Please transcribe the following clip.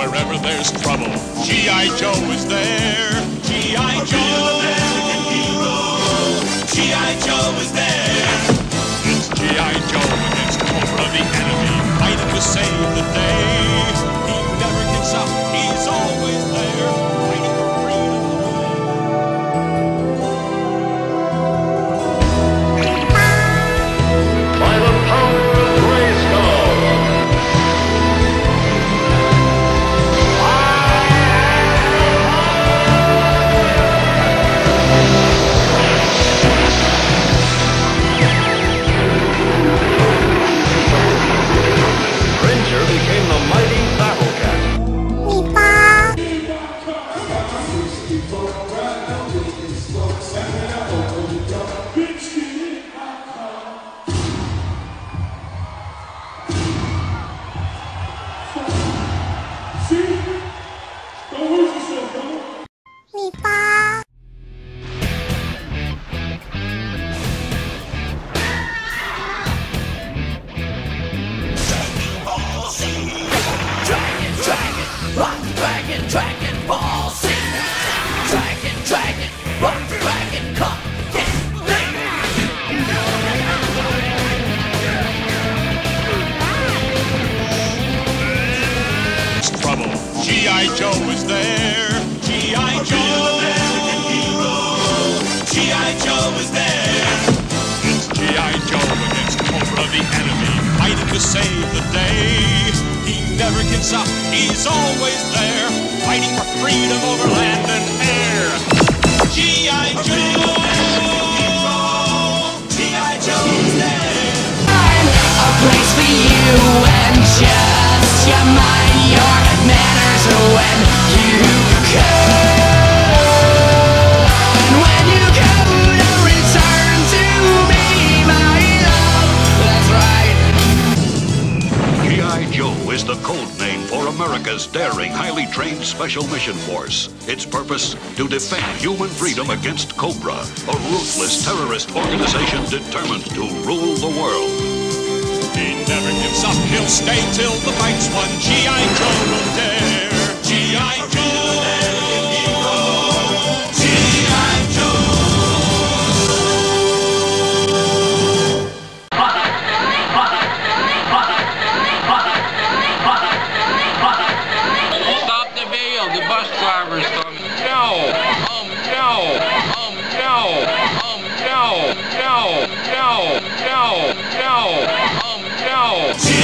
wherever there's trouble. G.I. Joe is there. G.I. Joe. Dragon, G.I. Joe is there. G.I. Joe, American hero. G.I. Joe is there. It's G.I. Joe against Cobra the enemy, fighting to save the day. He never gives up, he's always there, fighting for freedom over land and air. G.I. Joe! G.I. Joe is there. A place for you and just your mind, your manners is the code name for America's daring, highly trained Special Mission Force. Its purpose? To defend human freedom against Cobra, a ruthless terrorist organization determined to rule the world. He never gives up, he'll stay till the fight's won. G.I. Joe will dare. no! Oh no!